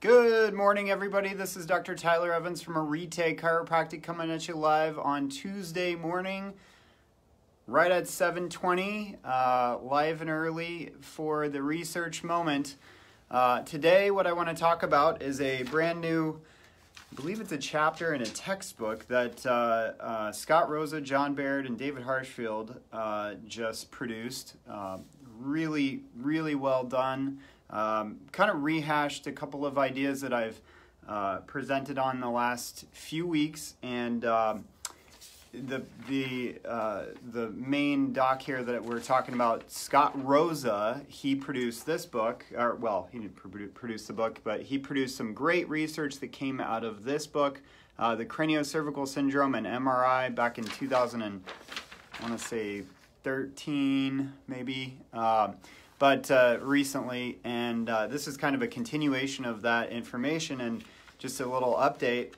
Good morning, everybody. This is Dr. Tyler Evans from Arete Chiropractic coming at you live on Tuesday morning, right at 7:20, uh, live and early for the research moment. Uh, today, what I want to talk about is a brand new, I believe it's a chapter in a textbook that uh, uh Scott Rosa, John Baird, and David Harshfield uh, just produced. Uh, really, really well done. Um, kind of rehashed a couple of ideas that I've uh, presented on the last few weeks, and um, the the uh, the main doc here that we're talking about, Scott Rosa, he produced this book, or well, he didn't produce the book, but he produced some great research that came out of this book, uh, the craniocervical syndrome and MRI, back in 2000 and I want to say 13 maybe. Um, but uh, recently, and uh, this is kind of a continuation of that information and just a little update.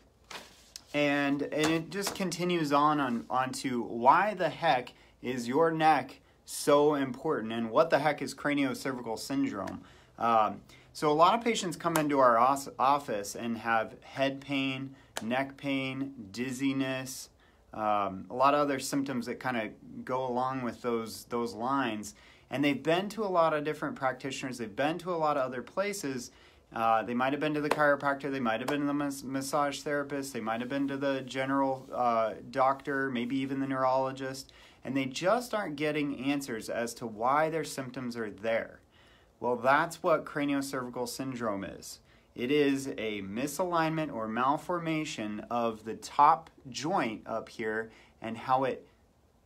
And, and it just continues on, on onto why the heck is your neck so important and what the heck is craniocervical syndrome. Um, so a lot of patients come into our office and have head pain, neck pain, dizziness, um, a lot of other symptoms that kind of go along with those those lines and they've been to a lot of different practitioners. They've been to a lot of other places. Uh, they might have been to the chiropractor. They might have been to the mas- massage therapist. They might have been to the general uh, doctor, maybe even the neurologist, and they just aren't getting answers as to why their symptoms are there. Well, that's what craniocervical syndrome is. It is a misalignment or malformation of the top joint up here and how it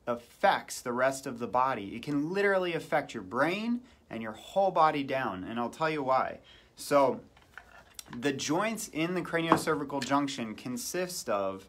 affects the rest of the body. It can literally affect your brain and your whole body down, and I'll tell you why. So, the joints in the craniocervical junction consist of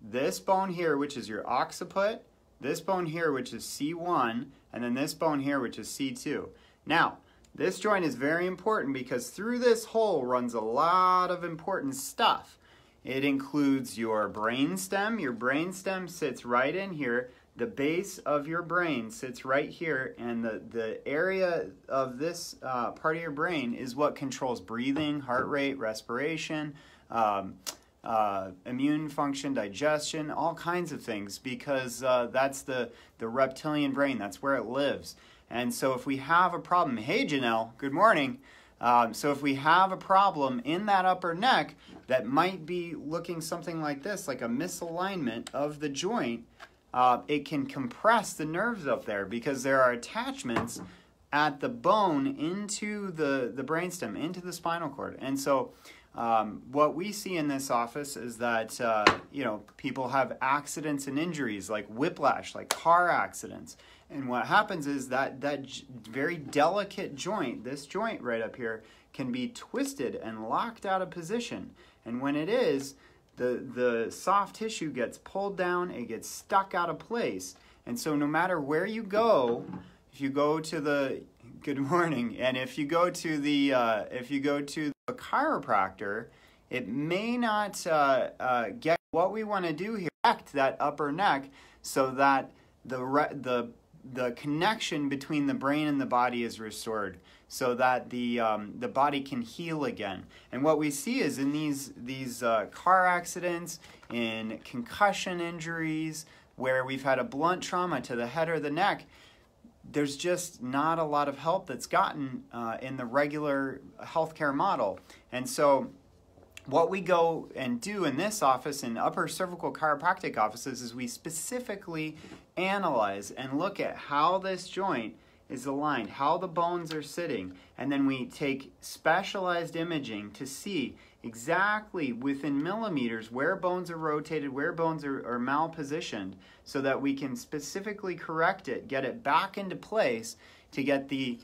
this bone here, which is your occiput, this bone here, which is C1, and then this bone here, which is C2. Now, this joint is very important because through this hole runs a lot of important stuff. It includes your brain stem. Your brain stem sits right in here the base of your brain sits right here, and the, the area of this uh, part of your brain is what controls breathing, heart rate, respiration, um, uh, immune function, digestion, all kinds of things, because uh, that's the, the reptilian brain, that's where it lives. And so if we have a problem, hey Janelle, good morning. Um, so if we have a problem in that upper neck that might be looking something like this, like a misalignment of the joint, uh, it can compress the nerves up there because there are attachments at the bone into the, the brainstem, into the spinal cord. And so um, what we see in this office is that, uh, you know, people have accidents and injuries like whiplash, like car accidents. And what happens is that that very delicate joint, this joint right up here, can be twisted and locked out of position. And when it is, the, the soft tissue gets pulled down, it gets stuck out of place. And so no matter where you go, if you go to the, good morning, and if you go to the, uh, if you go to the chiropractor, it may not uh, uh, get what we want to do here, that upper neck so that the, the, the connection between the brain and the body is restored so that the, um, the body can heal again. And what we see is in these, these uh, car accidents, in concussion injuries, where we've had a blunt trauma to the head or the neck, there's just not a lot of help that's gotten uh, in the regular healthcare model. And so what we go and do in this office, in upper cervical chiropractic offices, is we specifically analyze and look at how this joint is aligned, how the bones are sitting, and then we take specialized imaging to see exactly within millimeters where bones are rotated, where bones are, are malpositioned, so that we can specifically correct it, get it back into place to get the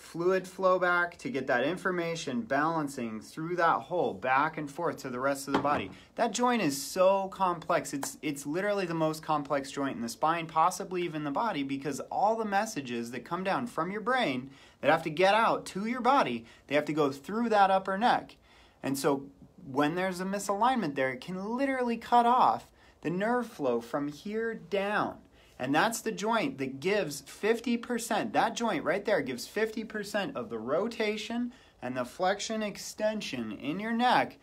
fluid flow back to get that information balancing through that hole back and forth to the rest of the body. That joint is so complex. It's it's literally the most complex joint in the spine, possibly even the body because all the messages that come down from your brain that have to get out to your body, they have to go through that upper neck. And so when there's a misalignment there, it can literally cut off the nerve flow from here down. And that's the joint that gives 50%, that joint right there gives 50% of the rotation And the flexion extension in your neck,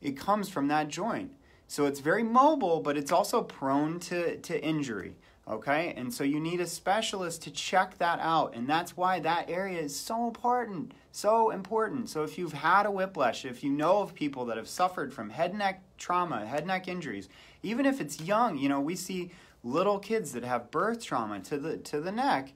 it comes from that joint. So it's very mobile, but it's also prone to, to injury. Okay, and so you need a specialist to check that out, and that's why that area is so important. So important. So if you've had a whiplash, if you know of people that have suffered from head neck trauma, head neck injuries, even if it's young, you know, we see little kids that have birth trauma to the to the neck,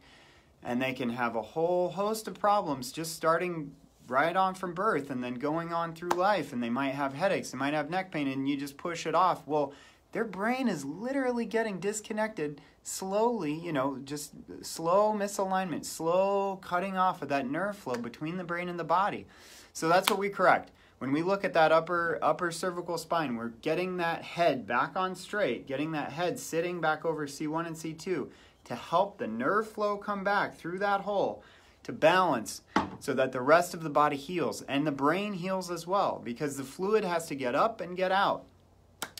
and they can have a whole host of problems just starting right on from birth and then going on through life, and they might have headaches, they might have neck pain, and you just push it off. Well their brain is literally getting disconnected slowly, you know, just slow misalignment, slow cutting off of that nerve flow between the brain and the body. So that's what we correct. When we look at that upper upper cervical spine, we're getting that head back on straight, getting that head sitting back over C1 and C2 to help the nerve flow come back through that hole to balance so that the rest of the body heals and the brain heals as well because the fluid has to get up and get out.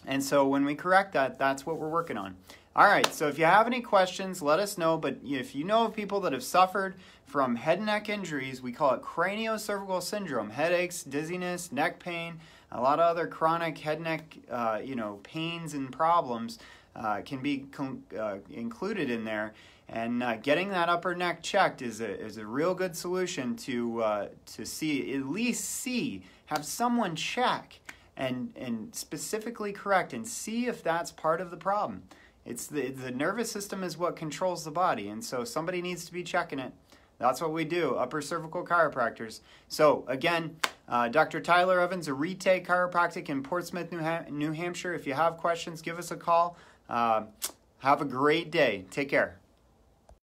And so when we correct that, that's what we're working on. All right, so if you have any questions, let us know. But if you know of people that have suffered from head and neck injuries, we call it craniocervical syndrome, headaches, dizziness, neck pain, a lot of other chronic head and neck, uh, you know, pains and problems uh, can be uh, included in there. And uh, getting that upper neck checked is a, is a real good solution to, uh, to see, at least see, have someone check and, and specifically correct and see if that's part of the problem. It's the, the nervous system is what controls the body, and so somebody needs to be checking it. That's what we do, upper cervical chiropractors. So, again, uh, Dr. Tyler Evans, Arete Chiropractic in Portsmouth, New, ha- New Hampshire. If you have questions, give us a call. Uh, have a great day. Take care.